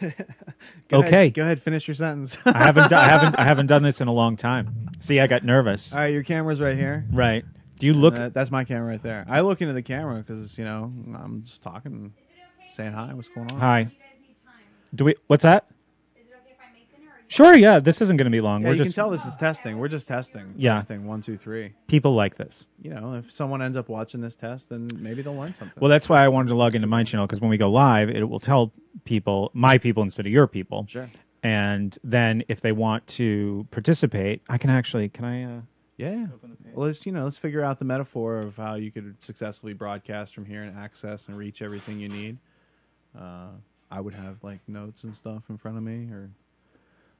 Go Okay. ahead, go ahead. Finish your sentence. I haven't. I haven't. I haven't done this in a long time. See, I got nervous. All right, your camera's right here. Right. Do you look? Uh, that's my camera right there. I look into the camera because you know I'm just talking, saying hi. What's going on? Hi. You guys need time. Do we? What's that? Is it okay if I make dinner? Or you Sure. Yeah. This isn't going to be long. Yeah, We're you just can tell this is testing. We're just testing. Yeah. Testing one, two, three. people like this. You know, if someone ends up watching this test, then maybe they'll learn something. Well, that's why I wanted to log into my channel because when we go live, it will tell people, my people instead of your people. sure. And then if they want to participate, I can actually. Can I? Uh, Yeah. Well, let's you know, let's figure out the metaphor of how you could successfully broadcast from here and access and reach everything you need. Uh, I would have like notes and stuff in front of me or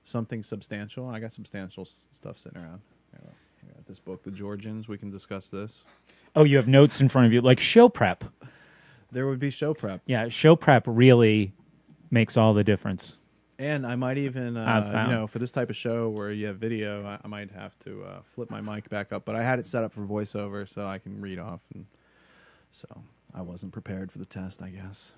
something substantial. I got substantial s- stuff sitting around. Here, I got this book, The Georgians. We can discuss this. oh, you have notes in front of you, like show prep. There would be show prep, Yeah, show prep really makes all the difference. and I might even, I've uh, found. you know, for this type of show where you have video, I, I might have to uh, flip my mic back up. But I had it set up for voiceover, so I can read off, and so I wasn't prepared for the test, I guess.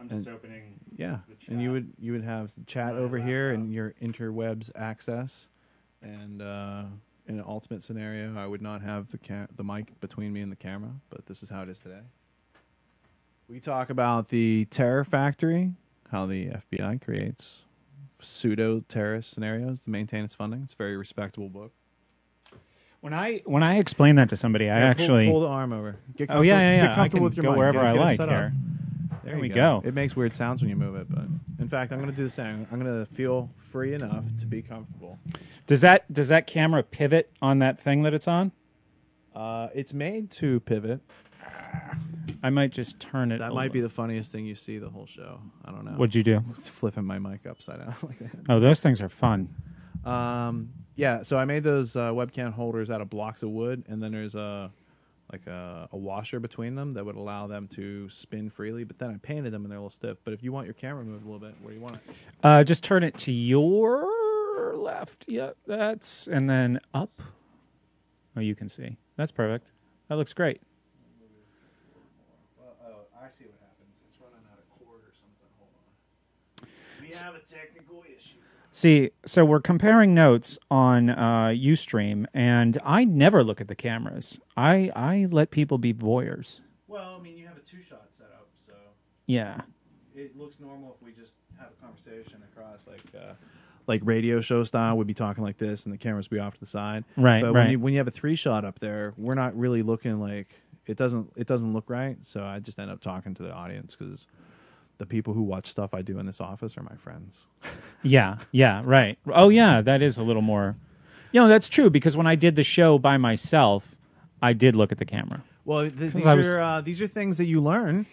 I'm just opening. Yeah, the and you would you would have the chat My over here and your interwebs access, and uh, in an ultimate scenario, I would not have the ca- the mic between me and the camera, but this is how it is today. We talk about the terror factory, how the FBI creates pseudo terrorist scenarios to maintain its funding. It's a very respectable book. When I when I explain that to somebody, I Yeah, pull- actually. pull, the arm over. Get oh yeah, yeah, yeah. Get I comfortable can with your go mic. wherever Get- I get like set up. Here. There, There we go. go. It makes weird sounds when you move it, but in fact, I'm going to do the same. I'm going to feel free enough to be comfortable. Does that does that camera pivot on that thing that it's on? Uh, it's made to pivot. I might just turn it. That might be the funniest thing you see the whole show. I don't know. What'd you do? flipping my mic upside down like that? Oh, those things are fun. Um, yeah, so I made those uh, webcam holders out of blocks of wood, and then there's a like a, a washer between them that would allow them to spin freely. But then I painted them, and they're a little stiff. But if you want your camera moved a little bit, where do you want it? Uh, just turn it to your left. Yeah, that's and then up. Oh, you can see. That's perfect. That looks great. Well, oh, I see what happens. It's running out of cord or something. Hold on. We have a technical issue. See, so we're comparing notes on uh, UStream, and I never look at the cameras. I I let people be voyeurs. Well, I mean, you have a two-shot setup, so Yeah. it looks normal if we just have a conversation across like uh, like radio show style. We'd be talking like this, and the cameras would be off to the side. Right, But right. when you when you have a three shot up there, we're not really looking like it doesn't it doesn't look right. So I just end up talking to the audience because the people who watch stuff I do in this office are my friends. Yeah, yeah, right. Oh, yeah, that is a little more. You know, that's true because when I did the show by myself, I did look at the camera. Well, th- these was- are uh, these are things that you learn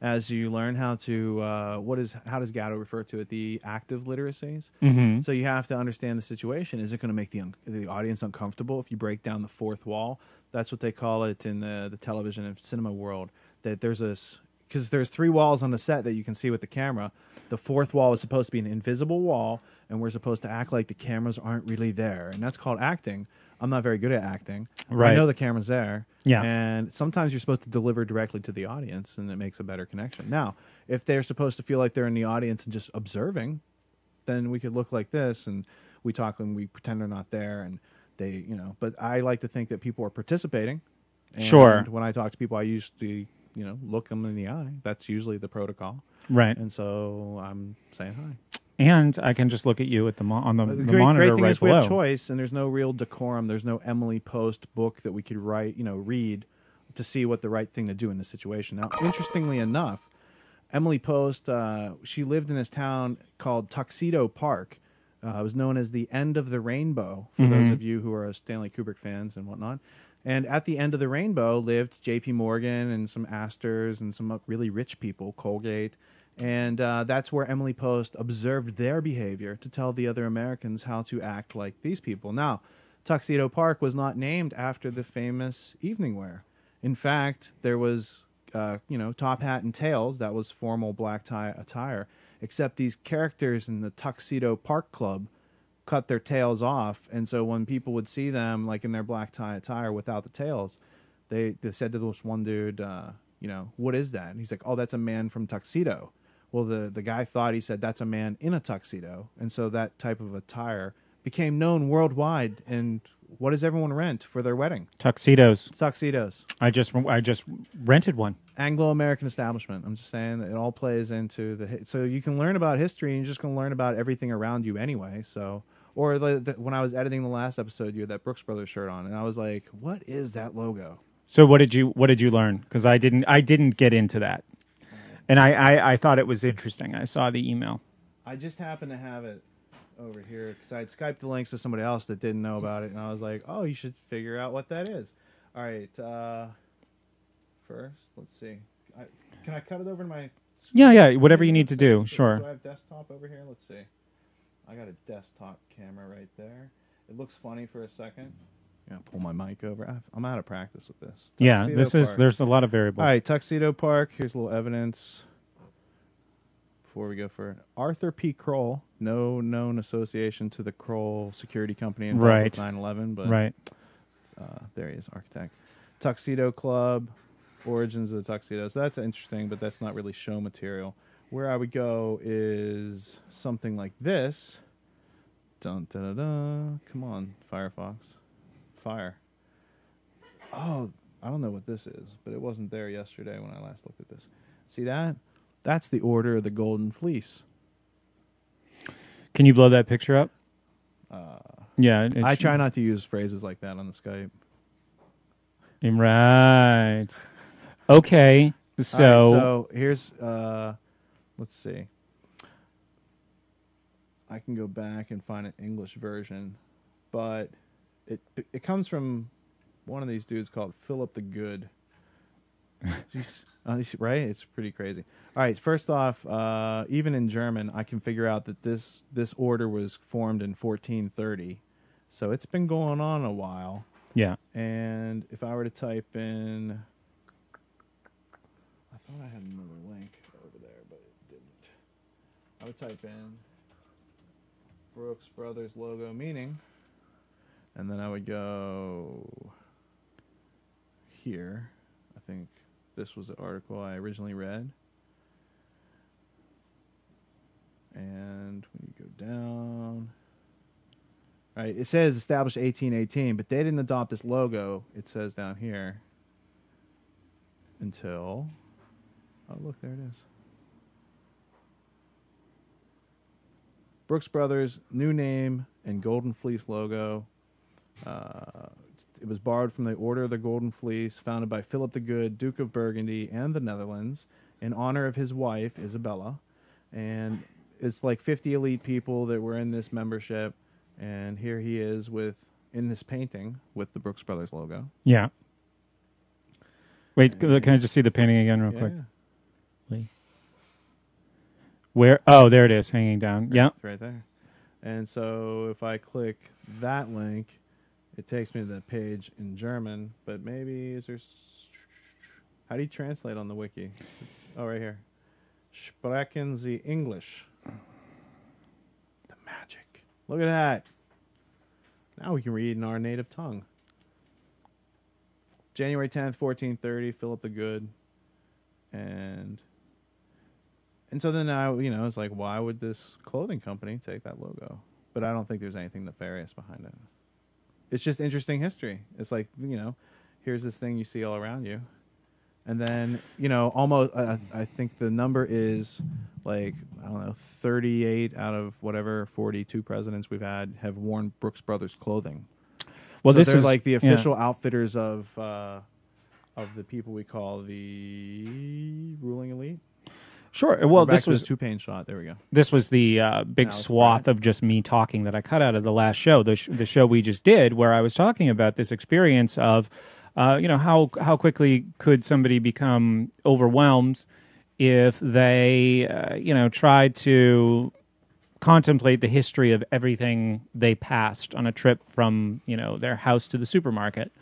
as you learn how to uh, what is how does Gatto refer to it? The active literacies. Mm-hmm. So you have to understand the situation. Is it going to make the un- the audience uncomfortable if you break down the fourth wall? That's what they call it in the the television and cinema world. That there's a because there's three walls on the set that you can see with the camera. The fourth wall is supposed to be an invisible wall, and we're supposed to act like the cameras aren't really there, and that's called acting. I'm not very good at acting. Right. I know the camera's there. Yeah. And sometimes you're supposed to deliver directly to the audience, and it makes a better connection. Now, if they're supposed to feel like they're in the audience and just observing, then we could look like this and we talk and we pretend they're not there and they you know but i like to think that people are participating and Sure. when i talk to people i usually you know look them in the eye. That's usually the protocol. Right. and so i'm saying hi. And I can just look at you at the mo- on the, the the great, monitor great thing right is we below. have choice and there's no real decorum. There's no emily post book that we could write you know read to see what the right thing to do in this situation. Now interestingly enough emily post uh, she lived in this town called tuxedo park uh, it was known as the end of the rainbow for those of you who are stanley kubrick fans and whatnot and at the end of the rainbow lived jp morgan and some astors and some really rich people colgate and uh, that's where Emily Post observed their behavior to tell the other Americans how to act like these people. Now, Tuxedo Park was not named after the famous evening wear. In fact, there was, uh, you know, top hat and tails. That was formal black tie attire. Except these characters in the Tuxedo Park Club cut their tails off, and so when people would see them, like in their black tie attire without the tails, they they said to this one dude, uh, you know, what is that? And he's like, oh, that's a man from Tuxedo. Well, the the guy thought he said that's a man in a tuxedo, and so that type of attire became known worldwide. And what does everyone rent for their wedding? Tuxedos. Tuxedos. I just I just rented one. Anglo American establishment. I'm just saying that it all plays into the. So you can learn about history, and you're just going to learn about everything around you anyway. So, or the, the, when I was editing the last episode, you had that Brooks Brothers shirt on, and I was like, "What is that logo?" So what did you what did you learn? Because I didn't I didn't get into that, and I, I I thought it was interesting. I saw the email. I just happened to have it over here because I had Skyped the links to somebody else that didn't know about it, and I was like, "Oh, you should figure out what that is." All right. Uh, first, let's see. I, can I cut it over to my? Yeah, yeah. Whatever you need to do. Sure. Do. I have desktop over here? Let's see. I got a desktop camera right there. It looks funny for a second. Yeah, pull my mic over. I've- I'm out of practice with this. Yeah, Tuxedo this is Park. there's a lot of variables. All right, Tuxedo Park. Here's a little evidence before we go for it. Arthur P. Kroll. No known association to the Kroll Security Company involved Right. with 9/11, but Right. uh, there he is, architect. Tuxedo Club, origins of the tuxedo. So that's interesting, but that's not really show material. Where I would go is something like this. Dun da da da. Come on, Firefox, fire. Oh, I don't know what this is, but it wasn't there yesterday when I last looked at this. See that? That's the Order of the Golden Fleece. Can you blow that picture up? Uh, Yeah. I try not to use phrases like that on the Skype. Right. Okay. So, right, so here's uh let's see. I can go back and find an English version, but it it comes from one of these dudes called Philip the Good. Uh, right? It's pretty crazy. All right, first off, uh, even in German, I can figure out that this this order was formed in 1430, so it's been going on a while. yeah. And if I were to type in, I thought I had another link over there, but it didn't. I would type in Brooks Brothers logo meaning, and then I would go here. I think this was the article I originally read. And when you go down, Right. It says established 1818, but they didn't adopt this logo. It says down here until. Oh, look, there it is. Brooks Brothers, new name and Golden Fleece logo. Uh, it was borrowed from the Order of the Golden Fleece, founded by Philip the Good, Duke of Burgundy and the Netherlands, in honor of his wife, Isabella. And it's like 50 elite people that were in this membership. And here he is with in this painting with the Brooks Brothers logo. Yeah. Wait, c- can I just see the painting again real Yeah. quick? Where? Oh, there it is, hanging down. Yeah. It's right there. And so if I click that link, it takes me to the page in German, but maybe is there s- How do you translate on the wiki? Oh, right here. Sprechen Sie English. The magic. Look at that. Now we can read in our native tongue. January 10th, 1430, Philip the Good. And and so then I, you know, it's like, why would this clothing company take that logo? But I don't think there's anything nefarious behind it. It's just interesting history. It's like, you know, here's this thing you see all around you. And then, you know, almost, uh, I think the number is like, I don't know, 38 out of whatever 42 presidents we've had have worn Brooks Brothers clothing. Well, So this is like the yeah. official outfitters of, uh, of the people we call the ruling elite. Sure. Well, this was two pane shot. There we go. this was the uh, big swath Brad. of just me talking that I cut out of the last show, the sh- the show we just did, where I was talking about this experience of, uh, you know, how how quickly could somebody become overwhelmed if they, uh, you know, tried to contemplate the history of everything they passed on a trip from you know their house to the supermarket,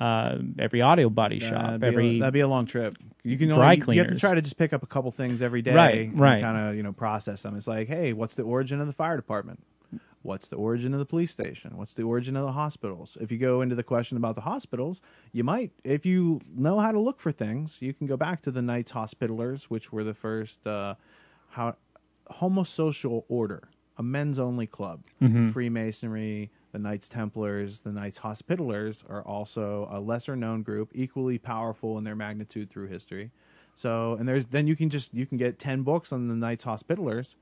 uh, every audio body shop, That'd be, every a, that'd be a long trip. You can Dry only, you have to try to just pick up a couple things every day, Right, right. Kind of you know process them. It's like, hey, what's the origin of the fire department? What's the origin of the police station? What's the origin of the hospitals? If you go into the question about the hospitals, you might, if you know how to look for things, you can go back to the Knights Hospitalers, which were the first uh, how homosocial order, a men's only club, Mm-hmm. Freemasonry, the Knights Templars, the Knights Hospitallers are also a lesser known group, equally powerful in their magnitude through history. So, and there's then you can just you can get ten books on the Knights Hospitallers,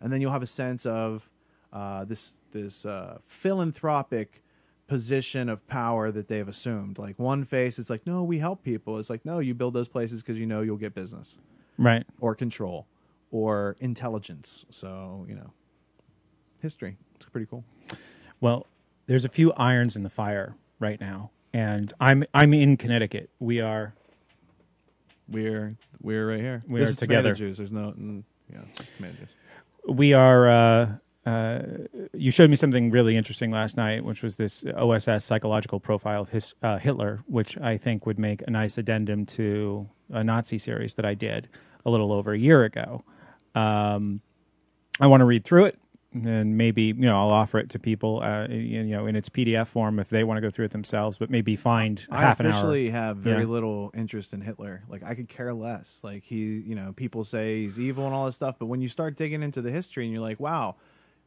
and then you'll have a sense of uh, this this uh, philanthropic position of power that they've assumed. Like one face, it's like, no, we help people. It's like, no, you build those places because you know you'll get business Right. or control or intelligence. So you know, history. It's pretty cool. Well, there's a few irons in the fire right now, and I'm I'm in Connecticut. We are We're we're right here. We this are is together. juice. There's no, mm, yeah, just tomato juice. we are. Uh, uh, you showed me something really interesting last night, which was this OSS psychological profile of his, uh, Hitler, which I think would make a nice addendum to a Nazi series that I did a little over a year ago. Um, I want to read through it, and maybe you know I'll offer it to people, uh, you know, in its PDF form if they want to go through it themselves. But maybe find I half an hour. I officially have very Yeah. little interest in Hitler. Like I could care less. Like he, you know, people say he's evil and all this stuff, but when you start digging into the history and you're like, wow,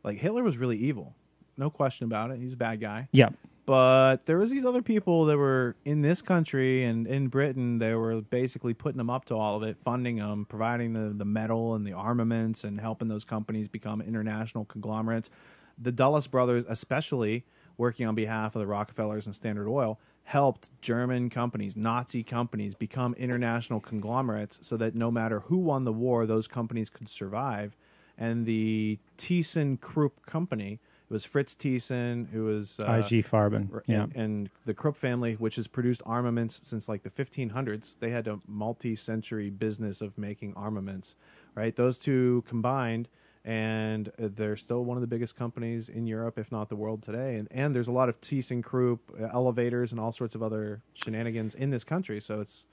like Hitler was really evil, no question about it. He's a bad guy. Yeah, But there was these other people that were in this country and in Britain. They were basically putting them up to all of it, funding them, providing the the metal and the armaments, and helping those companies become international conglomerates. The Dulles brothers, especially working on behalf of the Rockefellers and Standard Oil, helped German companies, Nazi companies, become international conglomerates, so that no matter who won the war, those companies could survive. And the Thyssen Krupp company. It was Fritz Thyssen, who was uh, IG Farben. R- Yeah, and, and the Krupp family, which has produced armaments since like the 1500s, they had a multi-century business of making armaments, right? Those two combined, and uh, they're still one of the biggest companies in Europe, if not the world today. And, and there's a lot of ThyssenKrupp Krupp elevators and all sorts of other shenanigans in this country. So it's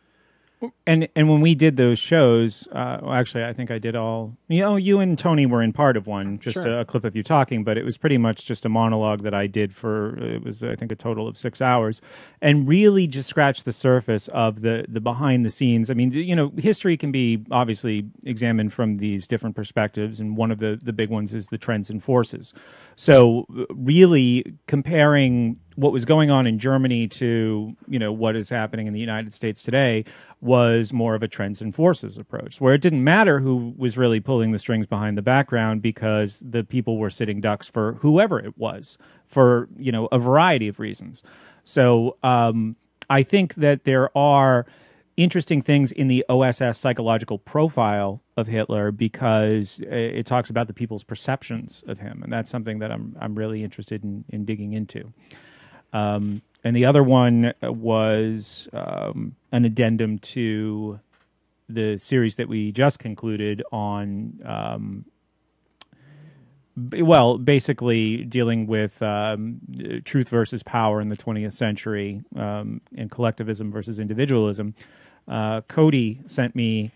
and and when we did those shows, uh, well, actually, I think I did all. You know, you and Tony were in part of one, just Sure. a, a clip of you talking, but it was pretty much just a monologue that I did for. It was, I think, a total of six hours, and really just scratched the surface of the the behind the scenes. I mean, you know, history can be obviously examined from these different perspectives, and one of the the big ones is the trends and forces. So, really comparing what was going on in Germany to you know what is happening in the United States today was more of a trends and forces approach, where it didn't matter who was really pulling the strings behind the background because the people were sitting ducks for whoever it was for you know a variety of reasons. So um, I think that there are interesting things in the OSS psychological profile of Hitler because uh, it talks about the people's perceptions of him, and that's something that I'm I'm really interested in in digging into. Um, and the other one was um, an addendum to the series that we just concluded on. Um, well, basically dealing with um, truth versus power in the 20th century um, and collectivism versus individualism. Uh, Cody sent me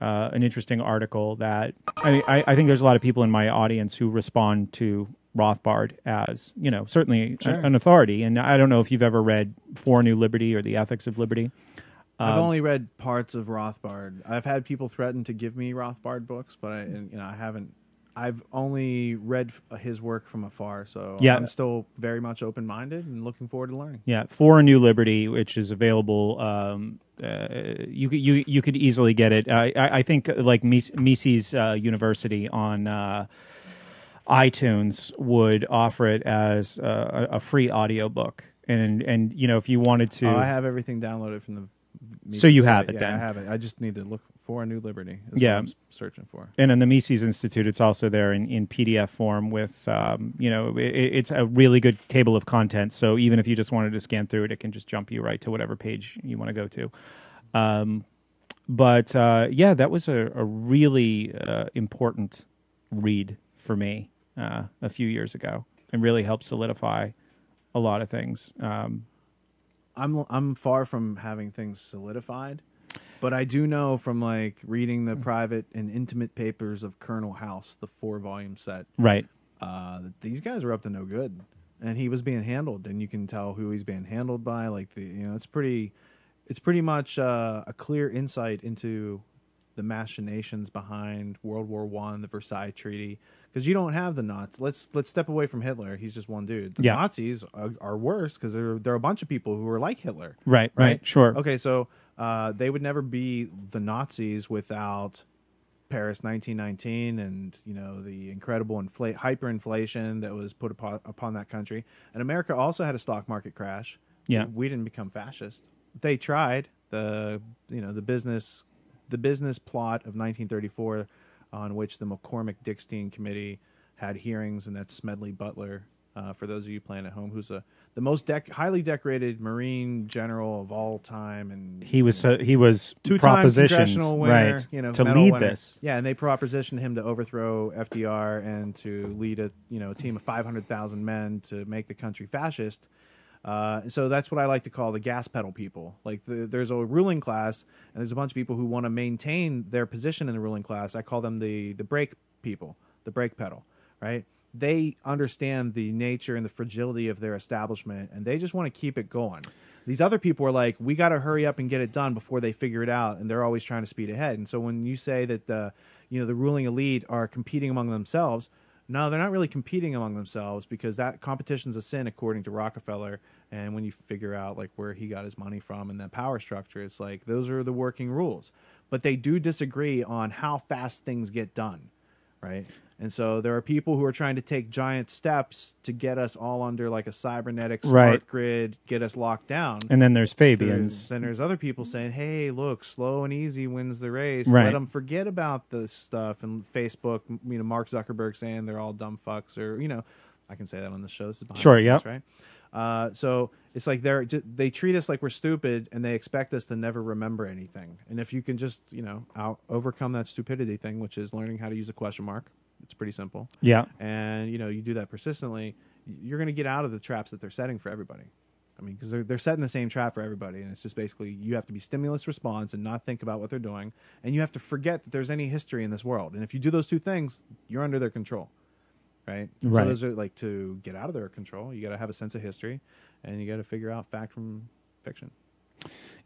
uh, an interesting article that I, I, I think there's a lot of people in my audience who respond to Rothbard as you know certainly a- an authority. And I don't know if you've ever read For New Liberty or The Ethics of Liberty. I've Um, only read parts of Rothbard. I've had people threaten to give me Rothbard books, but I, you know, I haven't. I've only read his work from afar, so Yeah. I'm still very much open-minded and looking forward to learning. Yeah, For a New Liberty, which is available. Um, uh, you could you you could easily get it. I I, I think uh, like Mises uh, University on uh, iTunes would offer it as a, a free audiobook. And and you know if you wanted to, Oh, I have everything downloaded from the. So you Mises have site. it yeah, then. I have it. I just need to look for a new liberty. Is Yeah. what I'm searching for. and in the Mises Institute, it's also there in, in PDF form with, um, you know, it, it's a really good table of contents. So even if you just wanted to scan through it, it can just jump you right to whatever page you want to go to. Um, but uh, yeah, that was a, a really uh, important read for me uh, a few years ago and really helped solidify a lot of things. Um, I'm I'm far from having things solidified, but I do know from like reading Hmm. the private and intimate papers of Colonel House, the four volume set, right. uh, that these guys are up to no good, and he was being handled, and you can tell who he's being handled by. Like the you know, it's pretty, it's pretty much uh, a clear insight into the machinations behind World War One, the Versailles Treaty, because you don't have the Nazis. Let's let's step away from Hitler. He's just one dude. The Yeah. Nazis are, are worse because there there are a bunch of people who are like Hitler. Right, right, sure. Okay, so uh, they would never be the Nazis without Paris 1919 and you know the incredible infl- hyperinflation that was put upon, upon that country. And America also had a stock market crash. Yeah. we didn't become fascist. They tried the you know the business the business plot of 1934 on which the McCormick Dickstein committee had hearings, and that's Smedley Butler. Uh, for those of you playing at home, who's a the most dec- highly decorated Marine general of all time, and He was so, he was two times congressional winner, right you know, to lead winner. this. Yeah, and they propositioned him to overthrow FDR and to lead a you know a team of five hundred thousand men to make the country fascist. Uh, so that's what I like to call the gas pedal people. Like the, there's a ruling class, and there's a bunch of people who want to maintain their position in the ruling class. I call them the the brake people, the brake pedal, right? They understand the nature and the fragility of their establishment, and they just want to keep it going. These other people are like, we got to hurry up and get it done before they figure it out, and they're always trying to speed ahead. And so when you say that the you know the ruling elite are competing among themselves, no, they're not really competing among themselves because that competition's a sin according to Rockefeller. And when you figure out like where he got his money from and the power structure, it's like those are the working rules. But they do disagree on how fast things get done, right? And so there are people who are trying to take giant steps to get us all under like a cybernetic smart Right. grid, get us locked down. And then there's There's- Fabians. then there's other people saying, "Hey, look, slow and easy wins the race. Right. Let them forget about this stuff." And Facebook, you know, Mark Zuckerberg saying they're all dumb fucks, or you know, I can say that on the show. This is behind Sure, yeah, right? Uh, so it's like they're they treat us like we're stupid, and they expect us to never remember anything. And if you can just you know out, overcome that stupidity thing, which is learning how to use a question mark, it's pretty simple yeah. and you know you do that persistently, you're going to get out of the traps that they're setting for everybody. I mean, because they're they're setting the same trap for everybody, and it's just basically you have to be stimulus response and not think about what they're doing, and you have to forget that there's any history in this world. And if you do those two things, you're under their control, right? And Right. So those are like to get out of their control. You got to have a sense of history, and you got to figure out fact from fiction.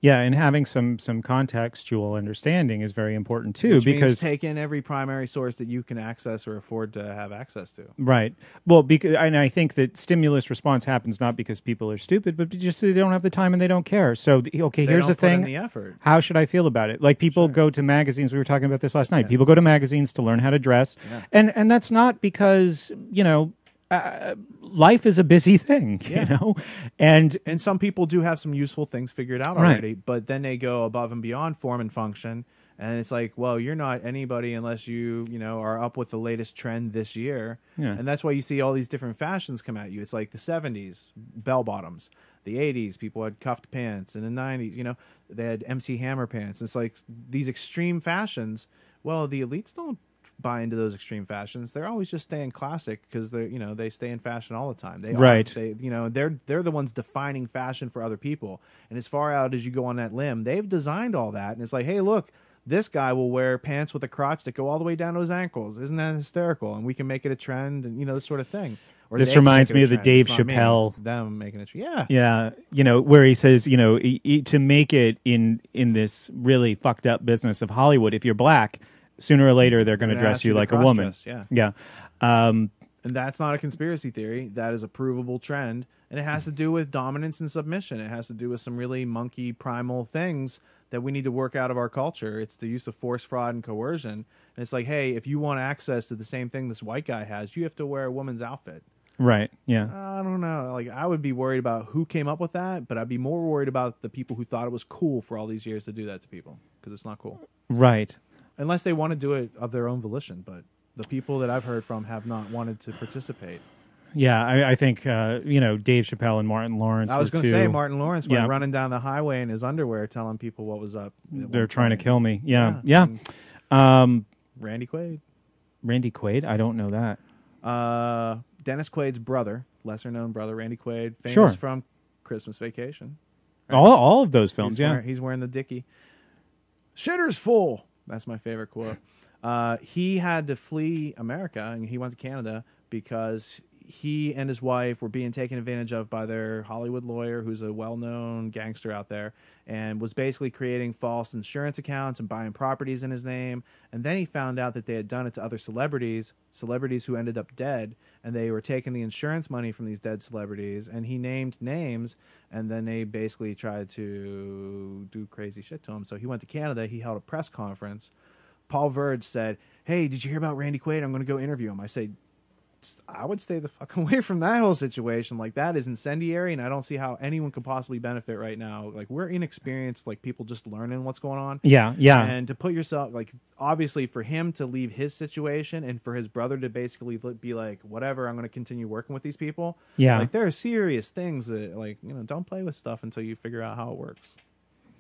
Yeah, and having some some contextual understanding is very important too Which because take in every primary source that you can access or afford to have access to. Right. Well, because and I think that stimulus response happens not because people are stupid, but just they don't have the time and they don't care. So okay, They here's the thing. the effort. How should I feel about it? Like people Sure. go to magazines. We were talking about this last night. Yeah. People go to magazines to learn how to dress, Yeah. and and that's not because you know. Uh, life is a busy thing, Yeah. you know, and and some people do have some useful things figured out Right. already but then they go above and beyond form and function and it's like well you're not anybody unless you you know are up with the latest trend this year Yeah. and that's why you see all these different fashions come at you it's like the 70s bell bottoms the 80s people had cuffed pants and the 90s you know they had mc hammer pants it's like these extreme fashions well the elites don't buy into those extreme fashions they're always just staying classic because they're you know they stay in fashion all the time. They Right. they you know they're they're the ones defining fashion for other people. And as far out as you go on that limb they've designed all that and it's like hey look this guy will wear pants with a crotch that go all the way down to his ankles. Isn't that hysterical? And we can make it a trend and you know this sort of thing. Or This reminds me of the. Dave not me, Chappelle- them making it yeah. Yeah, you know, where he says, you know, e- e- to make it in in this really fucked up business of Hollywood, if you're black, sooner or later they're going to dress you like a woman. yeah. yeah. Um, and that's not a conspiracy theory that is a provable trend and it has to do with dominance and submission it has to do with some really monkey primal things that we need to work out of our culture it's the use of force fraud and coercion and it's like hey if you want access to the same thing this white guy has you have to wear a woman's outfit right. Yeah. i don't know like i would be worried about who came up with that but i'd be more worried about the people who thought it was cool for all these years to do that to people because it's not cool Right. Unless they want to do it of their own volition but the people that i've heard from have not wanted to participate Yeah, I, I think uh, you know Dave Chappelle and Martin Lawrence. I was going to say Martin Lawrence went Yeah. running down the highway in his underwear, telling people what was up. They're trying to kill me. Yeah, yeah. and Um, Randy Quaid, Randy Quaid. I don't know that. uh, Dennis Quaid's brother, lesser known brother, Randy Quaid, famous Sure. from Christmas Vacation. All all of those films. he's, yeah. wearing, he's wearing the dicky. Shitter's full. That's my favorite quote. Uh, he had to flee America and he went to Canada because he and his wife were being taken advantage of by their Hollywood lawyer, who's a well-known gangster out there, and was basically creating false insurance accounts and buying properties in his name. And then he found out that they had done it to other celebrities, celebrities who ended up dead, and they were taking the insurance money from these dead celebrities. And he named names, and then they basically tried to do crazy shit to him. So he went to Canada. He held a press conference. Paul Verge said, "Hey, did you hear about Randy Quaid? I'm going to go interview him." I say, I would stay the fuck away from that whole situation. Like that is incendiary, and I don't see how anyone could possibly benefit right now. Like we're inexperienced, like people just learning what's going on. Yeah, yeah. And to put yourself like obviously for him to leave his situation and for his brother to basically be like whatever, I'm going to continue working with these people. Yeah. Like there are serious things that like you know don't play with stuff until you figure out how it works.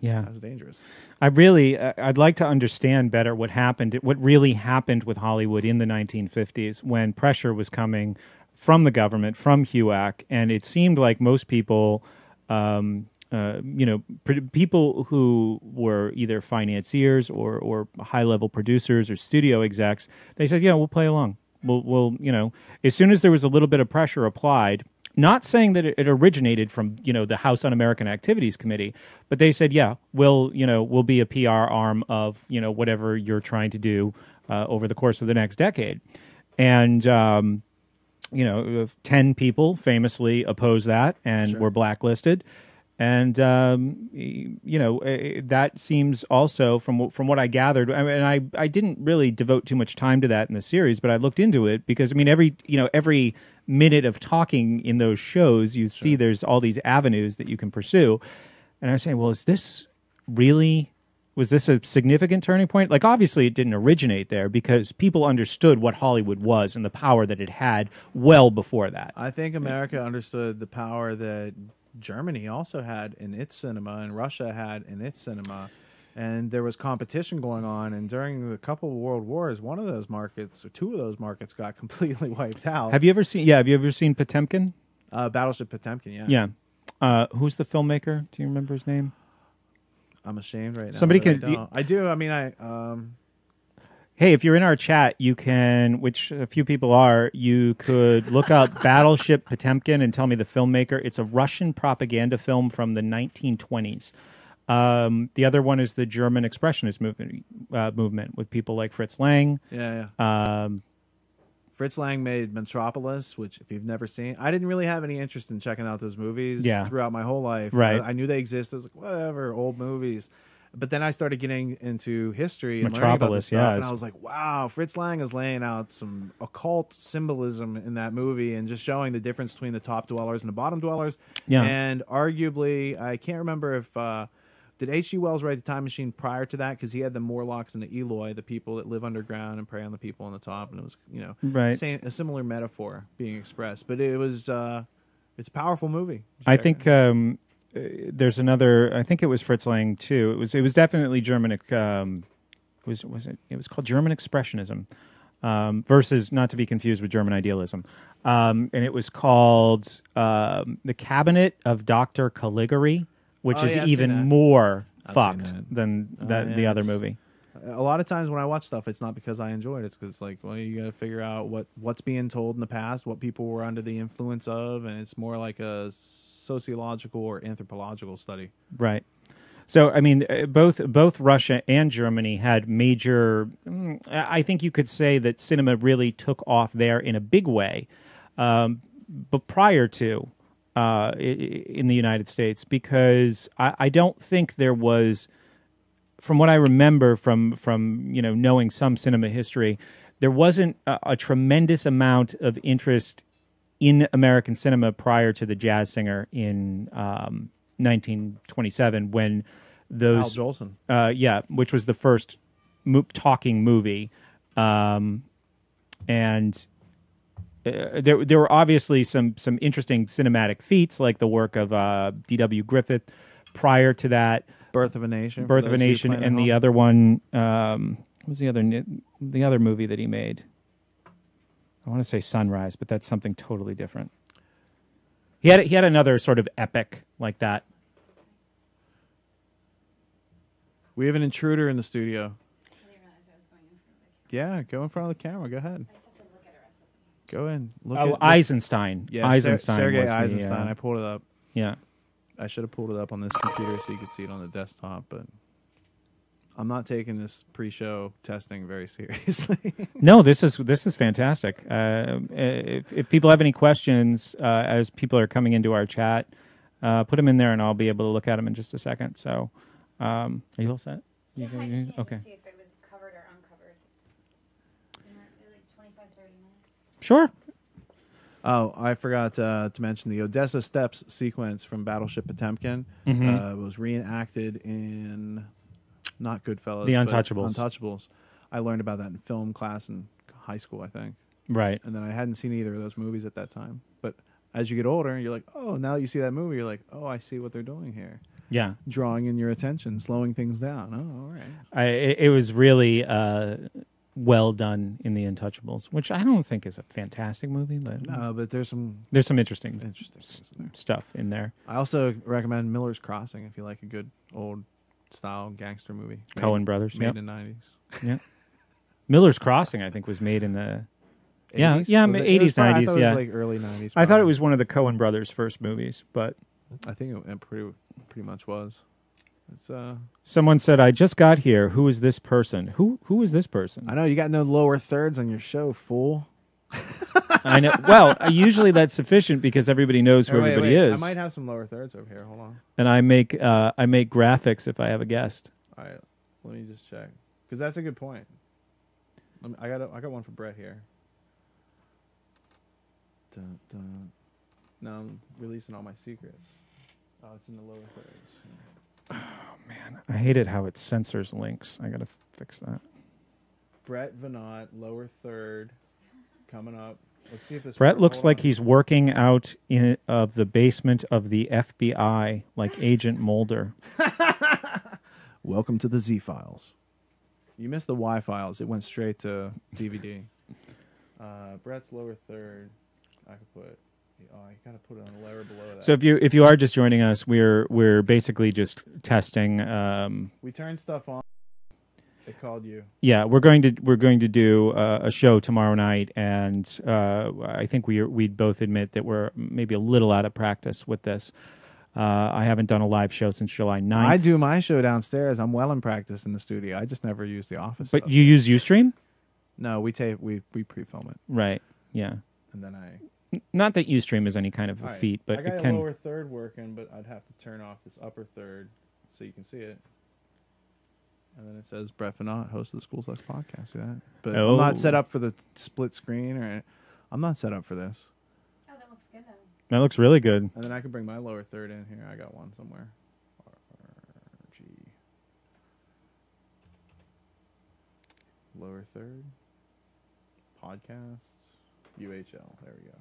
Yeah. That's dangerous. I really, uh, I'd like to understand better what happened, what really happened with Hollywood in the 1950s when pressure was coming from the government, from HUAC, and it seemed like most people, um, uh, you know, pr- people who were either financiers or, or high level producers or studio execs, they said, yeah, we'll play along. We'll, we'll, you know, as soon as there was a little bit of pressure applied, not saying that it, originated from you know the House Un-American Activities Committee, but they said, yeah, we'll you know we'll be a PR arm of you know whatever you're trying to do uh, over the course of the next decade, and um, you know, ten people famously opposed that and Sure. were blacklisted. And um, you know eh, that seems also from from what I gathered. I mean, I I didn't really devote too much time to that in the series, but I looked into it because I mean every you know every minute of talking in those shows, you see there's all these avenues that you can pursue. And I was saying, well, is this really was this a significant turning point? Like, obviously, it didn't originate there because people understood what Hollywood was and the power that it had well before that. I think America understood the power that Germany also had in its cinema and Russia had in its cinema. And there was competition going on. And during the couple of world wars, one of those markets, or two of those markets, got completely wiped out. Have you ever seen? Yeah, have you ever seen Potemkin? uh, Battleship Potemkin, yeah. Yeah. Uh, who's the filmmaker? Do you remember his name? I'm ashamed right now. Somebody that I can- don't. I do. I mean, I. Um, Hey, if you're in our chat, you can, which a few people are, you could look up Battleship Potemkin and tell me the filmmaker. It's a Russian propaganda film from the 1920s. Um, the other one is the German Expressionist movement, uh, movement with people like Fritz Lang. yeah, yeah. Um, Fritz Lang made Metropolis, which if you've never seen, I didn't really have any interest in checking out those movies Yeah. throughout my whole life. Right. I, I knew they existed. I was like, whatever, old movies. But then I started getting into history and Metropolis, learning about this stuff, yeah, and I was like, wow, Fritz Lang is laying out some occult symbolism in that movie and just showing the difference between the top dwellers and the bottom dwellers. Yeah. And arguably, I can't remember if uh, did H.G. Wells write the Time Machine prior to that because he had the Morlocks and the Eloi, the people that live underground and prey on the people on the top, and it was you know Right. same, a similar metaphor being expressed. But it was uh, it's a powerful movie. I think um, uh, there's another. I think it was Fritz Lang too. It was. It was definitely German. Um, was was it? It was called German Expressionism. Um, versus not to be confused with German idealism, um, and it was called um, the Cabinet of Doctor Caligari, which Oh, is yeah, even more I've fucked than Oh, that, the other movie. a lot of times when I watch stuff, it's not because I enjoy it. It's because like, well, you got to figure out what what's being told in the past, what people were under the influence of, and it's more like a sociological or anthropological study. Right. So I mean, uh, both both Russia and Germany had major. mm, I I think you could say that cinema really took off there in a big way, um, but prior to uh, in the United States, because I, I don't think there was, from what I remember from from you know knowing some cinema history, there wasn't a, a tremendous amount of interest in American cinema prior to the Jazz Singer in um, 1927 when Al those Jolson. uh, yeah, which was the first mo- talking movie, um, and uh, there there were obviously some some interesting cinematic feats like the work of uh, D.W. Griffith. Prior to that, Birth of a Nation. Birth of a Nation, and the other one um, what was the other the other movie that he made. I want to say Sunrise, but that's something totally different. He had he had another sort of epic like that. We have an intruder in the studio. I didn't realize I was going in front of the Yeah, go in front of the camera. Go ahead. I just have to look at her. Go in. Look oh, at, Eisenstein. Yeah, Eisenstein. Ser- Sergei was the, Eisenstein. uh, I pulled it up. yeah. I should have pulled it up on this computer so you could see it on the desktop, but I'm not taking this pre-show testing very seriously. No, this is this is fantastic. Uh, if, if people have any questions uh, as people are coming into our chat, uh, put them in there, and I'll be able to look at them in just a second. So, um, are you all set? Yeah, I just needed okay. to see if it was covered or uncovered. Isn't it like 25, 30 minutes? Sure. oh, I forgot uh, to mention the Odessa Steps sequence from Battleship Potemkin Mhm. uh, was reenacted in not Goodfellas, The Untouchables. Untouchables. I learned about that in film class in high school, I think, Right. and then I hadn't seen either of those movies at that time. But as you get older, you're like, oh, now you see that movie, you're like, oh, I see what they're doing here, Yeah. drawing in your attention, slowing things down. Oh, all right. I, it, it was really uh, well done in The Untouchables, which I don't think is a fantastic movie, but No, but there's some there's some interesting interesting things in there. stuff in there. I also recommend Miller's Crossing if you like a good old style gangster movie. Coen Brothers. made Yep. in the nineties. Yeah. Miller's Crossing, I think, was made in the. Yeah, yeah, Was it- it 80s, probably- I 90s, thought yeah. Was like early nineties. I thought it was one of the Coen brothers' first movies, but I think it, it pretty pretty much was. It's uh. someone said, "I just got here. Who is this person? Who who is this person?" I know you got no lower thirds on your show, fool. I know. Well, usually that's sufficient because everybody knows who wait, everybody wait, I might have some lower thirds over here. Hold on. and I make uh, I make graphics if I have a guest. All right, let me just check because that's a good point. Let me, I got a, I got one for Brett here. Dun, dun. Now I'm releasing all my secrets. Oh, it's in the lower thirds. I hate it how it censors links. I gotta fix that. Brett Veinotte, lower third, coming up. Let's see if this. Brett works. looks Hold like on. he's working out in of the basement of the FBI, like Agent Mulder. Welcome to the Z files. You missed the Y files. It went straight to DVD. Uh, Brett's lower third. I could put. Oh, I gotta put it on a layer below that. So if you if you are just joining us, we're we're basically just testing. Um, we turned stuff on. They called you. yeah, we're going to we're going to do uh, a show tomorrow night, and uh, I think we we'd both admit that we're maybe a little out of practice with this. Uh, I haven't done a live show since July 9th. I do my show downstairs. I'm well in practice in the studio. I just never use the office. but stuff. you use UStream, no, we tape. We we pre-film it, right? Yeah. and then I. Not that UStream is any kind of a All right, feat, but I got it a can. lower third working, but I'd have to turn off this upper third so you can see it. And then it says Brett Veinotte, host of the School Sucks podcast. See that? But I'm Oh. not set oh. up for the split screen, or I'm not set up for this. Oh, that looks good though. That looks really good. And then I can bring my lower third in here. I got one somewhere. RG. Lower third. Podcast. UHL. There we go.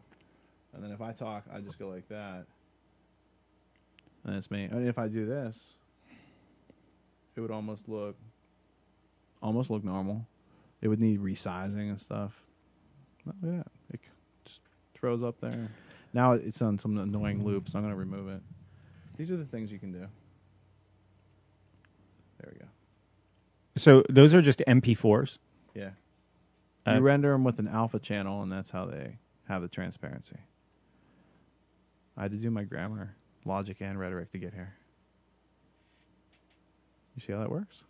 And then if I talk, I just go like that. And it's me. And if I do this, it would almost look almost look normal. It would need resizing and stuff. Not like that. It just throws up there. Now it's on some annoying loop, so I'm gonna remove it. These are the things you can do. There we go. So those are just MP4s. Yeah. Uh, you render them with an alpha channel, and that's how they have the transparency. I had to do my grammar, logic, and rhetoric to get here. You see how that works?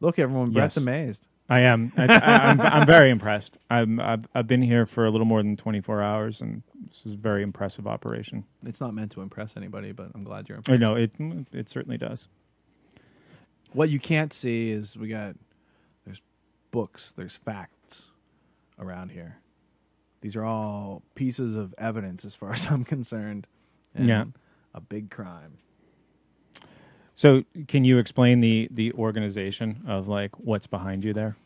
Look, everyone, Brett's Yes. amazed. I am. I, I, I'm, I'm very impressed. I'm, I've, I've been here for a little more than 24 hours, and this is a very impressive operation. It's not meant to impress anybody, but I'm glad you're I impressed. know it. It certainly does. What you can't see is we got there's books, there's facts around here. These are all pieces of evidence as far as I'm concerned. And Yeah. A big crime. So, can you explain the the organization of like what's behind you there,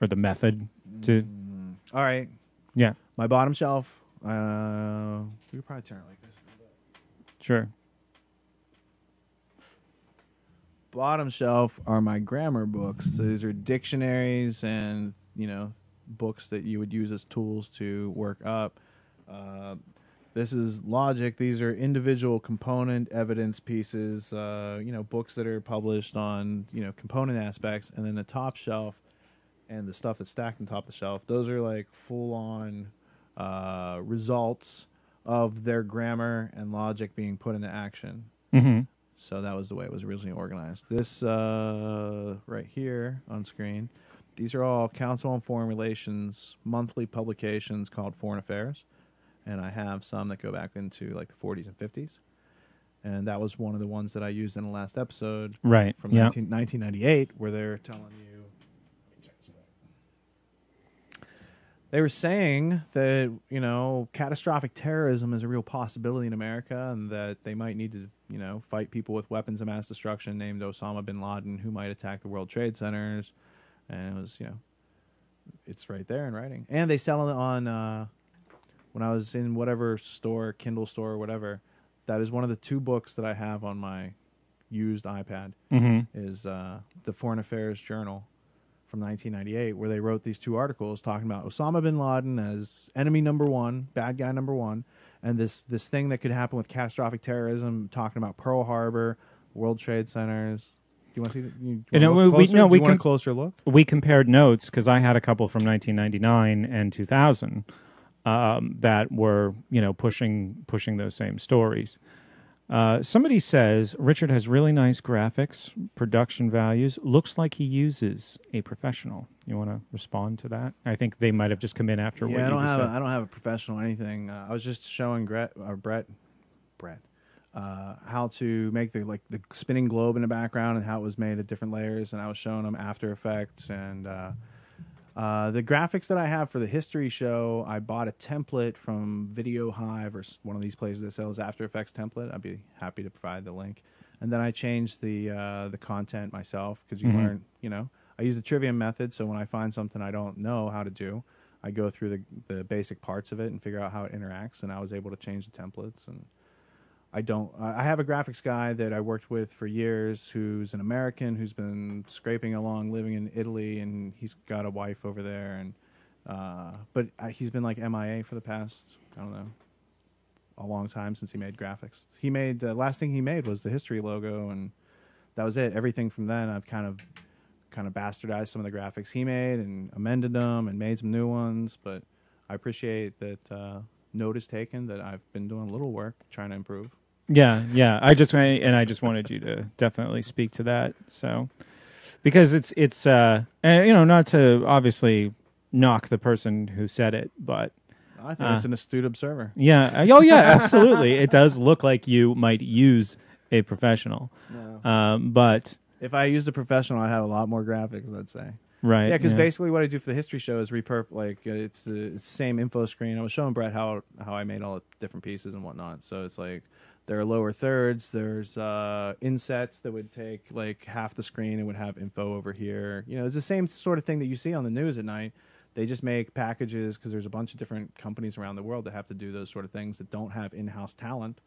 or the method to? Mm, all right. Yeah, My bottom shelf. Uh, we could probably turn it like this. sure. Bottom shelf are my grammar books. So These are dictionaries and you know books that you would use as tools to work up. Uh, this is logic. These are individual component evidence pieces. Uh, you know books that are published on you know component aspects, and then the top shelf and the stuff that's stacked on top of the shelf. Those are like full on uh, results of their grammar and logic being put into action. hmm So that was the way it was originally organized. This uh, right here on screen, these are all Council on Foreign Relations monthly publications called Foreign Affairs, and I have some that go back into like the 40s and 50s, and that was one of the ones that I used in the last episode Right. from yeah. 19, 1998, where they're telling you. They were saying that you know catastrophic terrorism is a real possibility in America, and that they might need to you know fight people with weapons of mass destruction named Osama bin Laden, who might attack the World Trade Centers, and it was you know, it's right there in writing, and they sell it on. Uh, when I was in whatever store, Kindle store, or whatever, that is one of the two books that I have on my used iPad hmm is uh, the Foreign Affairs Journal from 1998, where they wrote these two articles talking about Osama bin Laden as enemy number one, bad guy number one, and this this thing that could happen with catastrophic terrorism, talking about Pearl Harbor, World Trade Centers. Do you want to see? The, you, You know, we- we- no, we want can- a closer look. we compared notes because I had a couple from 1999 and 2000 um, that were you know pushing pushing those same stories. Uh, somebody says Richard has really nice graphics, production values. Looks like he uses a professional. You want to respond to that? I think they might have just come in after Yeah, I don't have a. I don't have a professional anything. Uh, I was just showing uh, Brett, Brett, uh, how to make the like the spinning globe in the background and how it was made at different layers, and I was showing them After Effects and uh, the graphics that I have for the history show. I bought a template from Video Hive or one of these places that sells After Effects template. I'd be happy to provide the link. And then I changed the uh, the content myself because you Mhm. learn, you know, I use the trivium method. So when I find something I don't know how to do, I go through the the basic parts of it and figure out how it interacts. And I was able to change the templates. And I don't. I have a graphics guy that I worked with for years, who's an American, who's been scraping along, living in Italy, and he's got a wife over there. And uh, but he's been like MIA for the past I don't know a long time since he made graphics. He made the last thing he made was the history logo, and that was it. Everything from then, I've kind of kind of bastardized some of the graphics he made and amended them and made some new ones. But I appreciate that uh, note is taken that I've been doing a little work trying to improve. Yeah, yeah. I just and I just wanted you to definitely speak to that. So because it's it's uh and, you know not to obviously knock the person who said it, but I think Uh. it's an astute observer. yeah, oh yeah, absolutely. it does look like you might use a professional, um, but If I used a professional, I'd have a lot more graphics. I'd say. right, Yeah, because basically what I do for the history show is repurp like uh, it's the it's the same info screen. I was showing Brett how how I made all the different pieces and whatnot. So it's like there are lower thirds. There's uh, insets that would take like half the screen and would have info over here. You know, it's the same sort of thing that you see on the news at night. They just make packages because there's a bunch of different companies around the world that have to do those sort of things that don't have in-house talent.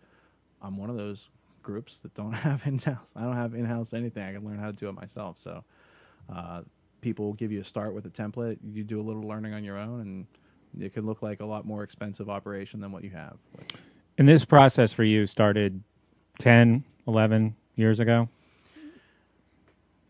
I'm one of those groups that don't have in-house. I don't have in-house anything. I can learn how to do it myself. So uh, people will give you a start with a template. You do a little learning on your own, and it can look like a lot more expensive operation than what you have. Which, and this process for you started 10, 11 years ago.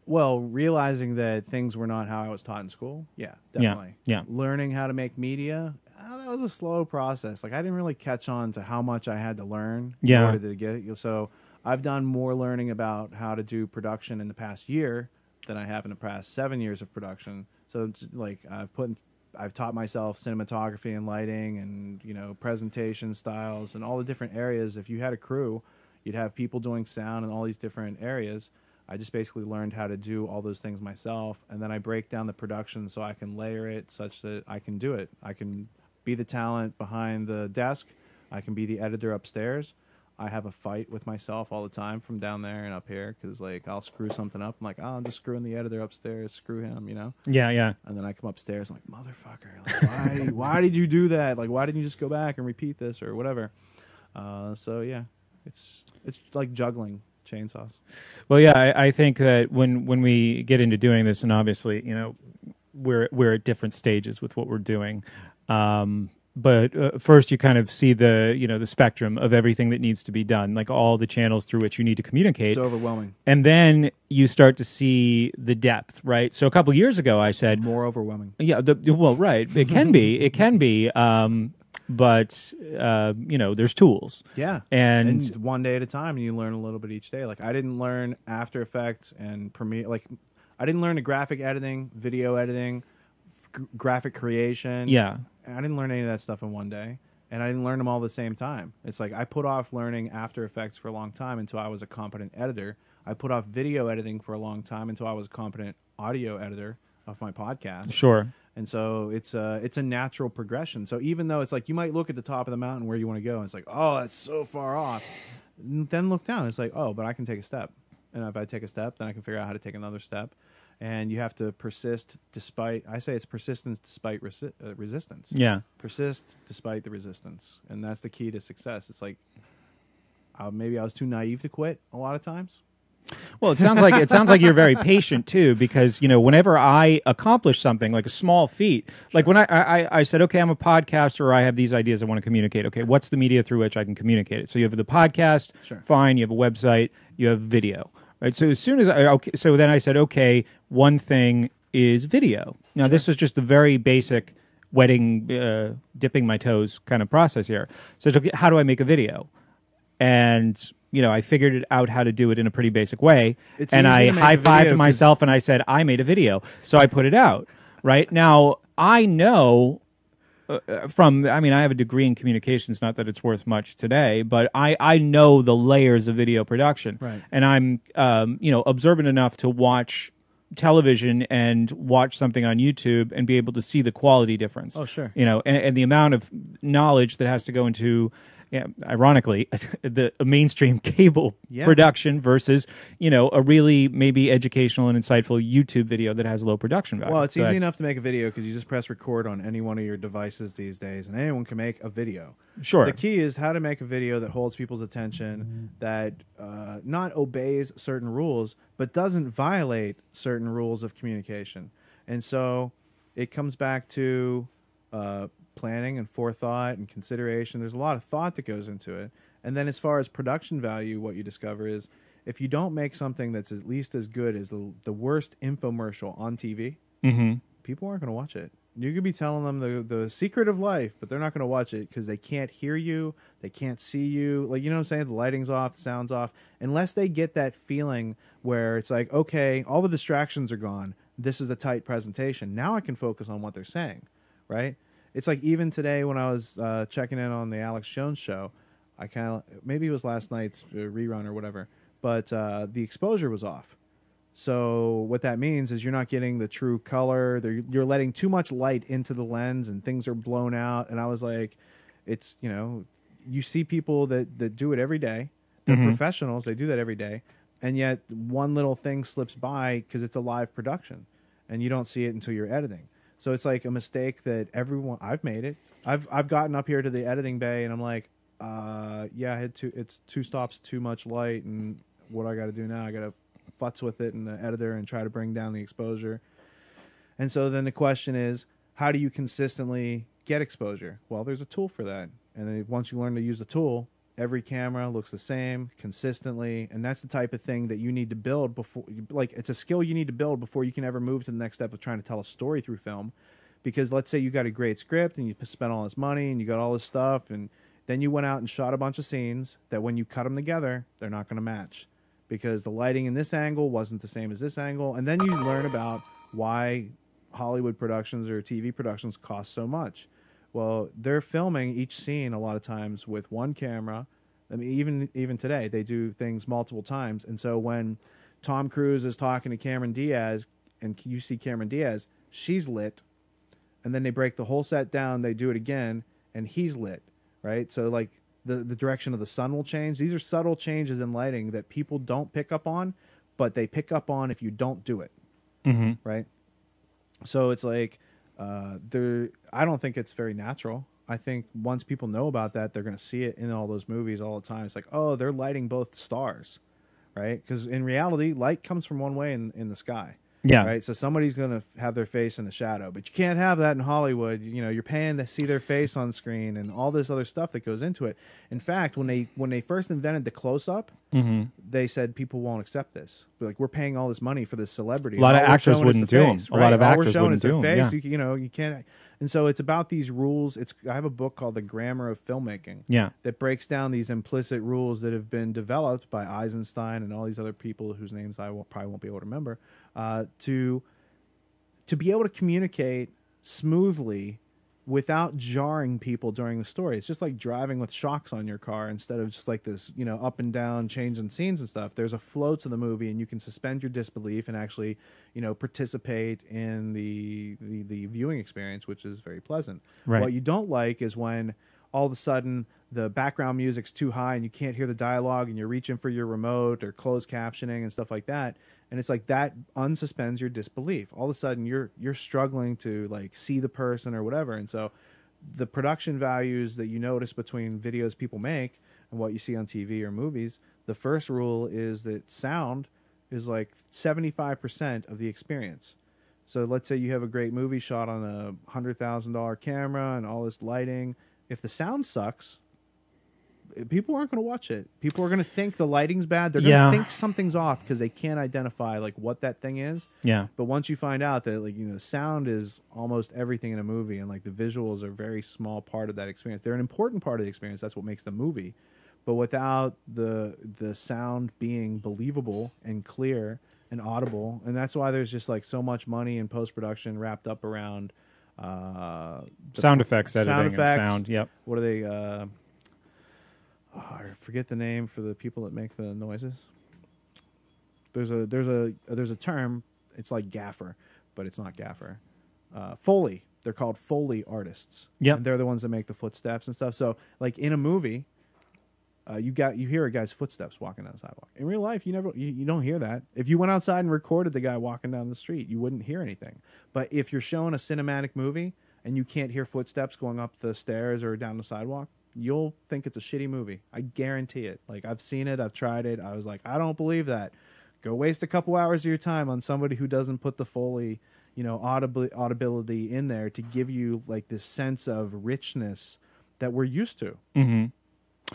well, realizing that things were not how I was taught in school, yeah, definitely. yeah. Learning how to make media, uh, that was a slow process. Like I didn't really catch on to how much I had to learn Yeah. in order to get. So I've done more learning about how to do production in the past year than I have in the past seven years of production. So it's like I've put, I've taught myself cinematography and lighting, and you know presentation styles and all the different areas. If you had a crew, you'd have people doing sound in all these different areas. I just basically learned how to do all those things myself, and then I break down the production so I can layer it such that I can do it. I can be the talent behind the desk. I can be the editor upstairs. I have a fight with myself all the time from down there and up here because like I'll screw something up. I'm like, oh, I'm just screwing the editor upstairs. Screw him, you know. Yeah, yeah. And then I come upstairs. I'm like, motherfucker, like, why? why did you do that? Like, why didn't you just go back and repeat this or whatever? Uh, so yeah, it's it's like juggling chainsaws. Well, yeah, I, I think that when when we get into doing this, and obviously, you know, we're we're at different stages with what we're doing. Um, but uh, first, you kind of see the you know the spectrum of everything that needs to be done, like all the channels through which you need to communicate. It's overwhelming. and then you start to see the depth, right? So a couple years ago, I said, More overwhelming. yeah, the, well, right. It can be. It can be. Um, but uh, you know, there's tools. Yeah. And- And, one day at a time, and you learn a little bit each day. Like I didn't learn After Effects and Premiere. Like I didn't learn the graphic editing, video editing, graphic creation. Yeah. I didn't learn any of that stuff in one day, and I didn't learn them all at the same time. It's like I put off learning After Effects for a long time until I was a competent editor. I put off video editing for a long time until I was a competent audio editor of my podcast. Sure. And so it's a it's a natural progression. So even though it's like you might look at the top of the mountain where you want to go, and it's like, oh, that's so far off. Then look down. It's like, oh, but I can take a step, and if I take a step, then I can figure out how to take another step. And you have to persist despite. I say it's persistence despite resi- uh, resistance. Yeah. Persist despite the resistance, and that's the key to success. It's like uh, maybe I was too naive to quit a lot of times. Well, it sounds like it sounds like you're very patient too, because you know whenever I accomplish something like a small feat, like when I, I I said, okay, I'm a podcaster, or I have these ideas I want to communicate. Okay, what's the media through which I can communicate it? So you have the podcast, Sure. fine. You have a website, you have video, right? So as soon as I okay, so then I said, okay, one thing is video. Now this is just the very basic wedding, uh, dipping my toes kind of process here. So it's okay, how do I make a video? and you know I figured it out how to do it in a pretty basic way. It's and I to make a high fived myself and I said I made a video, so I put it out. Right now, I know uh, from I mean I have a degree in communications. Not that it's worth much today, but I I know the layers of video production, Right. and I'm um, you know observant enough to watch television and watch something on YouTube and be able to see the quality difference. Oh, sure. You know, and, and the amount of knowledge that has to go into, yeah, ironically, the mainstream cable Yeah. production versus you know a really maybe educational and insightful YouTube video that has low production value. Well, it's So easy I- enough to make a video because you just press record on any one of your devices these days, and anyone can make a video. Sure. The key is how to make a video that holds people's attention, that uh, not obeys certain rules, but doesn't violate certain rules of communication. And so it comes back to uh, planning and forethought and consideration. There's a lot of thought that goes into it. And then as far as production value, what you discover is if you don't make something that's at least as good as the, the worst infomercial on TV, Mhm. people aren't going to watch it. You could be telling them the the secret of life, but they're not going to watch it because they can't hear you, they can't see you. Like you know what I'm saying? The lighting's off, the sound's off. Unless they get that feeling where it's like, okay, all the distractions are gone. This is a tight presentation. Now I can focus on what they're saying, right? It's like even today when I was uh, checking in on the Alex Jones show, I kind of maybe it was last night's uh, rerun or whatever, but uh, the exposure was off. So what that means is you're not getting the true color. They're, you're letting too much light into the lens, and things are blown out. And I was like, it's you know, you see people that that do it every day. They're professionals. They do that every day, and yet one little thing slips by because it's a live production, and you don't see it until you're editing. So it's like a mistake that everyone. I've made it. I've I've gotten up here to the editing bay, and I'm like, uh, yeah, I had two. It's two stops too much light, and what I got to do now? I got to futz with it in the editor and try to bring down the exposure. And so then the question is, how do you consistently get exposure? Well, there's a tool for that. And then once you learn to use the tool, every camera looks the same consistently, and that's the type of thing that you need to build before like it's a skill you need to build before you can ever move to the next step of trying to tell a story through film. Because let's say you got a great script and you spent all this money and you got all this stuff and then you went out and shot a bunch of scenes that when you cut them together, they're not going to match because the lighting in this angle wasn't the same as this angle. And then you learn about why Hollywood productions or TV productions cost so much. Well, they're filming each scene a lot of times with one camera. I mean, even even today, they do things multiple times. And so when Tom Cruise is talking to Cameron Diaz, and you see Cameron Diaz, she's lit, and then they break the whole set down. They do it again, and he's lit, right? So like the the direction of the sun will change. These are subtle changes in lighting that people don't pick up on, but they pick up on if you don't do it, Mm-hmm. right? So it's like uh, there. I don't think it's very natural. I think once people know about that, they're going to see it in all those movies all the time. It's like, oh, they're lighting both stars, right? Because in reality, light comes from one way in, in the sky. Yeah. Right. So somebody's going to have their face in the shadow, but you can't have that in Hollywood. You know, you're paying to see their face on screen and all this other stuff that goes into it. In fact, when they when they first invented the close up, Mm-hmm. they said people won't accept this. Like we're paying all this money for this celebrity. A lot of actors wouldn't do face, A lot right? of all actors wouldn't do face. yeah. You, you know, you can't. And so it's about these rules. It's I have a book called The Grammar of Filmmaking Yeah. that breaks down these implicit rules that have been developed by Eisenstein and all these other people whose names I won't, probably won't be able to remember uh, to to be able to communicate smoothly without jarring people during the story. It's just like driving with shocks on your car instead of just like this, you know, up and down change in scenes and stuff. There's a flow to the movie and you can suspend your disbelief and actually, you know, participate in the the, the viewing experience, which is very pleasant. Right. What you don't like is when all of a sudden the background music's too high and you can't hear the dialogue and you're reaching for your remote or closed captioning and stuff like that and it's like that unsuspends your disbelief. All of a sudden you're you're struggling to like see the person or whatever. And so the production values that you notice between videos people make and what you see on TV or movies the first rule is that sound is like 75% of the experience. So let's say you have a great movie shot on a hundred thousand dollar camera and all this lighting. If the sound sucks, people aren't going to watch it. People are going to think the lighting's bad. They're going to Yeah. think something's off because they can't identify like what that thing is. Yeah. But once you find out that like you know sound is almost everything in a movie and like the visuals are a very small part of that experience. They're an important part of the experience. That's what makes the movie. But without the the sound being believable and clear and audible, and that's why there's just like so much money in post production wrapped up around uh, Sound effects, editing, sound and effects. sound. Yep. What are they? Uh, oh, I forget the name for the people that make the noises. There's a there's a there's a term. It's like gaffer, but it's not gaffer. Uh, Foley. They're called Foley artists. Yeah, they're the ones that make the footsteps and stuff. So like in a movie, uh, you got you hear a guy's footsteps walking down the sidewalk. In real life, you never you, you don't hear that. If you went outside and recorded the guy walking down the street, you wouldn't hear anything. But if you're showing a cinematic movie and you can't hear footsteps going up the stairs or down the sidewalk, you'll think it's a shitty movie. I guarantee it. Like I've seen it, I've tried it. I was like, I don't believe that. Go waste a couple hours of your time on somebody who doesn't put the foley, you know, audibly, audibility in there to give you like this sense of richness that we're used to. Mm-hmm.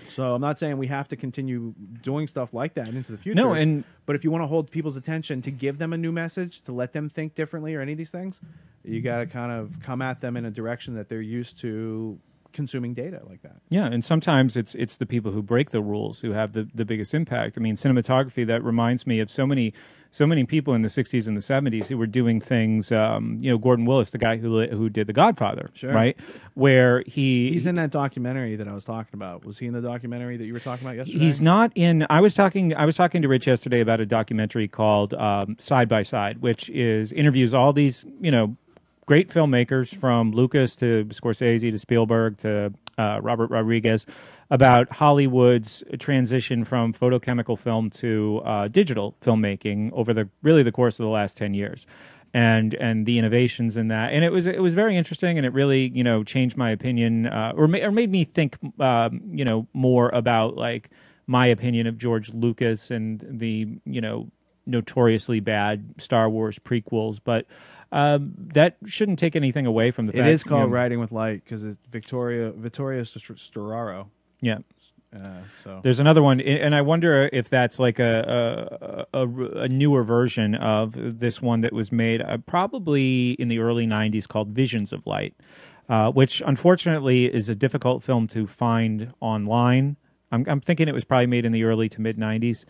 So I'm not saying we have to continue doing stuff like that into the future. No, and but if you want to hold people's attention to give them a new message, to let them think differently or any of these things, you got to kind of come at them in a direction that they're used to consuming data like that. Yeah, and sometimes it's it's the people who break the rules who have the, the biggest impact. I mean, cinematography that reminds me of so many so many people in the '60s and the '70s who were doing things. Um, you know, Gordon Willis, the guy who who did The Godfather, Sure. right? Where he He's in that documentary that I was talking about. Was he in the documentary that you were talking about yesterday? He's not in. I was talking. I was talking to Rich yesterday about a documentary called um, Side by Side, which is interviews all these you know great filmmakers from Lucas to Scorsese to Spielberg to uh, Robert Rodriguez about Hollywood's transition from photochemical film to uh, digital filmmaking over the really the course of the last ten years. And and the innovations in that, and it was it was very interesting, and it really you know changed my opinion, uh, or ma- or made me think um, you know more about like my opinion of George Lucas and the you know notoriously bad Star Wars prequels, but um, that shouldn't take anything away from the It fact is called you know, Writing with Light because it's Victoria Vittoria St- Storaro. Yeah, Uh, so there's another one, and I wonder if that's like a a, a, a newer version of this one that was made uh, probably in the early '90s called Visions of Light, uh, which unfortunately is a difficult film to find online. I'm, I'm thinking it was probably made in the early to mid '90s.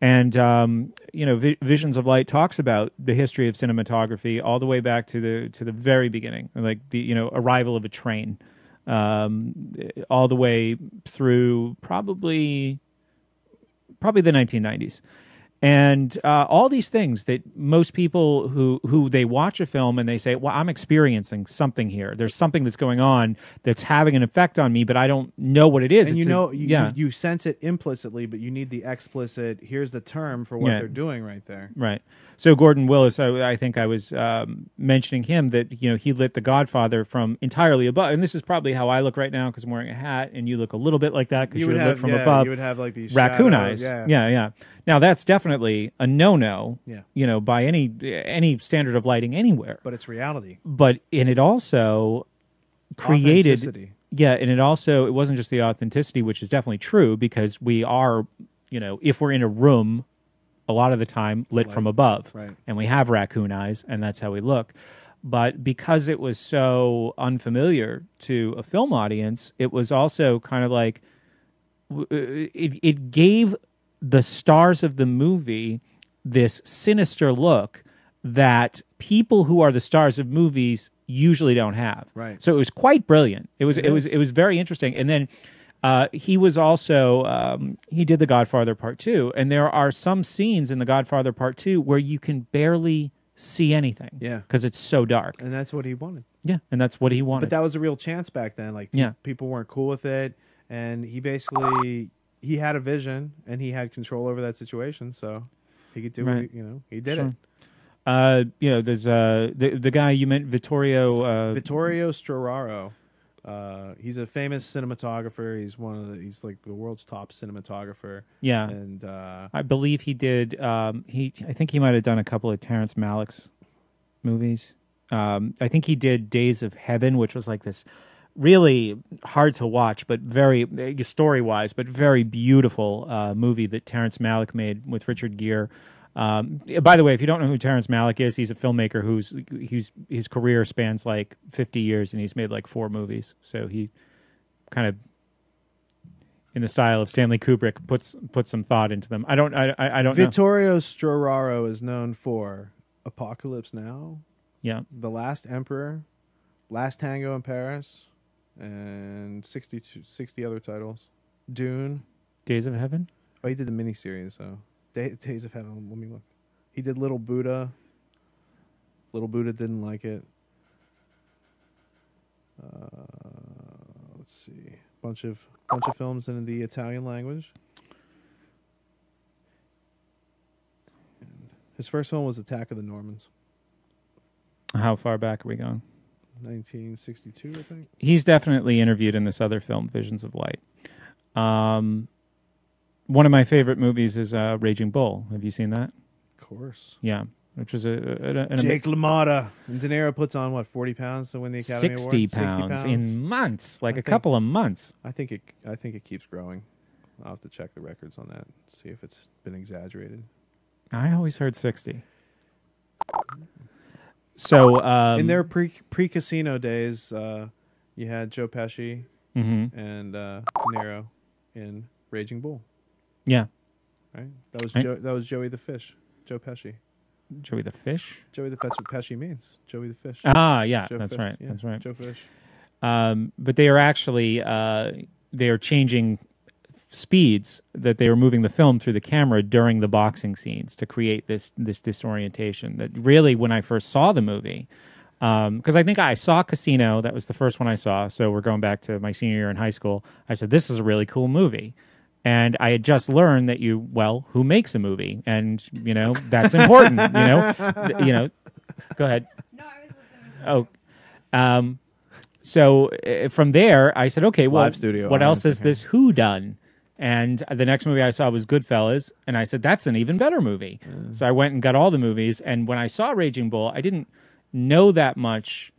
And um, you know, Vi- Visions of Light talks about the history of cinematography all the way back to the to the very beginning, like the you know arrival of a train, um, all the way through probably probably the 1990s. And uh, all these things that most people who who they watch a film and they say, "Well, I'm experiencing something here. There's something that's going on that's having an effect on me, but I don't know what it is." and you It's a- know you, yeah, you, you sense it implicitly, but you need the explicit. Here's the term for what Yeah. they're doing right there. Right. So Gordon Willis, I, I think I was um, mentioning him that you know he lit The Godfather from entirely above, and this is probably how I look right now because I'm wearing a hat, and you look a little bit like that because You you're would lit from yeah, above. You would have like these Raccoon shadow- eyes. Yeah. yeah, yeah. Now that's definitely definitely a no-no. Yeah. You know, by any any standard of lighting anywhere. But it's reality. But and it also created yeah, and it also it wasn't just the authenticity, which is definitely true because we are, you know, if we're in a room, a lot of the time lit from above, right. and we have raccoon eyes, and that's how we look. But because it was so unfamiliar to a film audience, it was also kind of like uh, it, it gave the stars of the movie this sinister look that people who are the stars of movies usually don't have. Right. So it was quite brilliant. It was It it, was it was very interesting. And then uh, he was also um, he did the Godfather Part Two, and there are some scenes in the Godfather Part Two where you can barely see anything. Yeah. because it's so dark. And that's what he wanted. Yeah, and that's what he wanted. But that was a real chance back then. Like, Yeah. people weren't cool with it, and he basically he had a vision and he had control over that situation, so he could do. Right. What he, you know, he did Sure. it. uh, you know, there's uh, the the guy you meant Vittorio. Uh, Vittorio Storaro. Uh, he's a famous cinematographer. He's one of the. He's like the world's top cinematographer, yeah, and uh, I believe he did. Um, he, I think he might have done a couple of Terrence Malick's movies. Um, I think he did Days of Heaven, which was like this really hard to watch, but very story wise, but very beautiful uh, movie that Terrence Malick made with Richard Gere. Um, by the way, if you don't know who Terrence Malick is, he's a filmmaker who's who's his career spans like 50 years, and he's made like four movies. So he kind of in the style of Stanley Kubrick puts puts some thought into them. I don't I I, I don't know. Vittorio Storaro is known for Apocalypse Now, Yeah, The Last Emperor, Last Tango in Paris, and 62, 60 other titles. Dune. Days of Heaven. Oh, he did the miniseries. So Day, Days of Heaven. Let me look. He did Little Buddha. Little Buddha didn't like it. Uh, let's see, bunch of bunch of films in the Italian language. And his first film was Attack of the Normans, How far back are we going? 1962, I think. He's definitely interviewed in this other film, Visions of Light. Um, one of my favorite movies is uh, Raging Bull. Have you seen that? Of course. Yeah, which was a, a, a- an Jake LaMotta and De Niro puts on what 40 pounds to win the Academy 60 Award. pounds, in months, like I a think- couple of months. I think it. I think it keeps growing. I'll have to check the records on that. See if it's been exaggerated. I always heard 60. So um, In their pre pre casino days, uh, you had Joe Pesci mhm. and uh, De Niro in Raging Bull. Yeah, Right. That was Right. Joe, that was Joey the Fish. Joe Pesci. Joey the Fish. Joey the that's what Pesci means. Joey the Fish. Ah, yeah, Joe that's Fish. right. Yeah, That's right. Joe Fish. um, but they are actually uh, they are changing speeds that they are moving the film through the camera during the boxing scenes to create this this disorientation that really when I first saw the movie because I think I saw Casino that was the first one I saw so we're going back to my senior year in high school I said this is a really cool movie and I had just learned that you well who makes a movie and you know that's important you know you know go ahead No, I was listening. Oh, um, so uh, from there, I said, okay, well, Live studio what else audience has this Who done? And the next movie I saw was Goodfellas, and I said that's an even better movie. So I went and got all the movies, and when I saw Raging Bull, I didn't know that much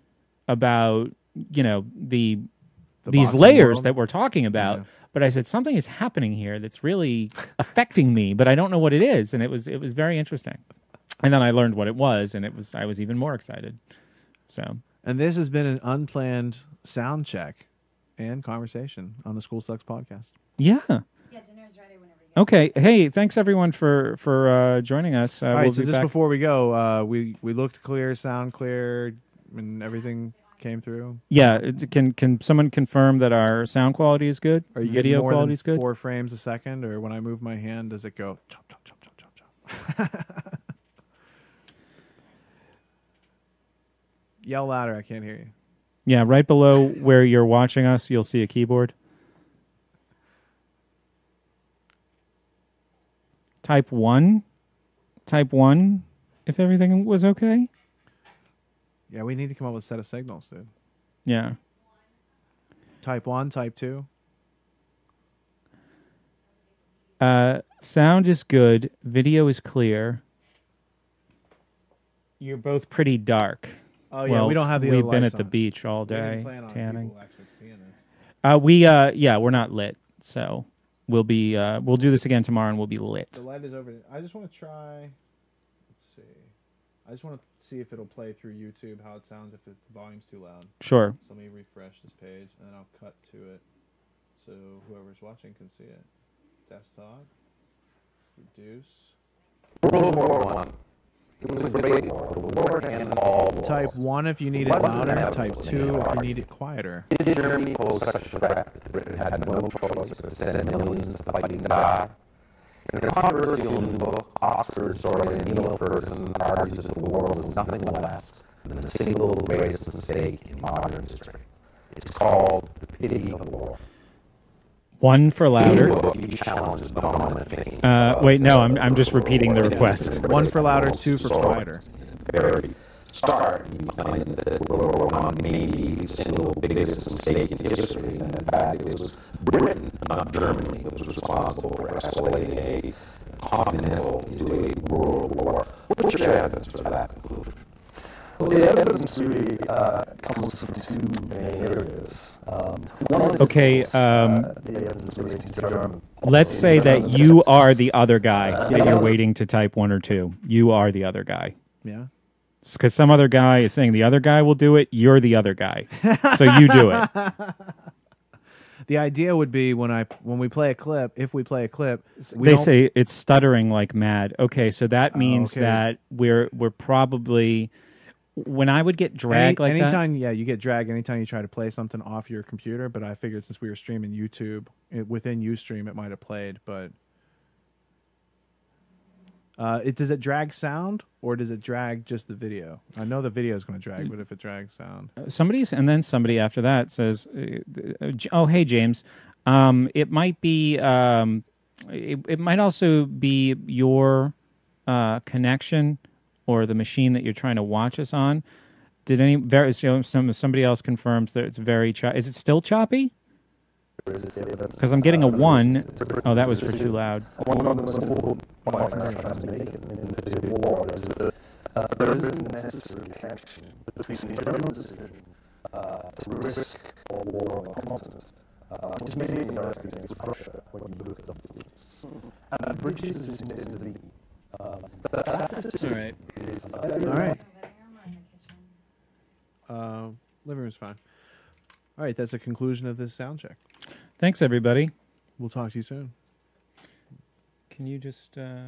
about you know the, The these layers world. that we're talking about. Yeah. But I said something is happening here that's really affecting me, but I don't know what it is, and it was it was very interesting. And then I learned what it was, and it was I was even more excited. So And this has been an unplanned sound check and conversation on the School Sucks podcast. yeah. Yeah, dinner's ready whenever you Okay. Hey, thanks everyone for for uh, joining us. Uh, All right, we'll so be just back. before we go, uh, we we looked clear, sound clear, and everything came through. yeah, it, can can someone confirm that our sound quality is good? Are you video getting more quality than is good? four frames a second, or when I move my hand, does it go chop chop chop chop chop chop? Yell louder! I can't hear you. Yeah, right below where you're watching us, you'll see a keyboard. Type one. Type one. If everything was okay. Yeah, we need to come up with a set of signals, dude. Yeah. Type one, type two. Uh, Sound is good. Video is clear. You're both pretty dark. Oh yeah, well, we don't have the. We've been at the beach all day on tanning. people actually seeing this. Uh, we uh, yeah, we're not lit, so we'll be uh, we'll do this again tomorrow, and we'll be lit. The light is over. I just want to try. Let's see. I just want to see if it'll play through YouTube how it sounds if it, the volume's too loud. Sure. So let me refresh this page and then I'll cut to it so whoever's watching can see it. Desktop. Reduce. World War One. It was a great war. The war and all wars. Type one if you need it louder. Type two if you need it quieter. Did Germany pose such a threat that Britain had no choice but to send millions to fight and die? In a controversial new book, Oxford historian Niall Ferguson argues that the war was nothing less than the single greatest mistake in modern history. It's called The Pity of War. One for louder. the book, challenges dominant thinking. Uh, wait, no, I'm I'm just repeating the request. One for louder, two for quieter. Very start, he claimed that World War One may be the single biggest mistake in history, and in fact, it was Britain, not Germany, that was responsible for escalating a continental into a world war. What's your evidence for that conclusion? Well, the evidence really uh, comes from two main areas. Um, one is, Okay, course, um, uh, the evidence relating to German. Let's policy, say that you are the other guy Uh, that you're waiting to type one or two. You are the other guy. Yeah. Because some other guy is saying the other guy will do it. You're the other guy, so you do it. The idea would be when I when we play a clip, if we play a clip, we they don't- say it's stuttering like mad. Okay, so that Oh, means okay. that we're we're probably when I would get Any, dragged like that. anytime, yeah, you get dragged anytime you try to play something off your computer. But I figured since we were streaming YouTube it, within UStream, it might have played. But uh, it does it drag sound or does it drag just the video? I know the video is going to drag, but if it drags sound, somebody's and then somebody after that says uh, uh, oh hey james. Um, it might be um, it, it might also be your uh, connection or the machine that you're trying to watch us on. Did any very so some somebody else confirms that it's very cho- is it still choppy because i'm getting a one oh that was for too loud One of the most important points I'm trying to make in, in the Pity of War is that uh, there is a necessary connection between the German decision to risk a war on the continent, uh, which may be interesting against Russia when you look at the fleets, and bridges into intervene. Um, but that decision right. is all right. Living room or in the kitchen? Uh, living room's fine. All right, that's a conclusion of this sound check. thanks everybody We'll talk to you soon. can you just uh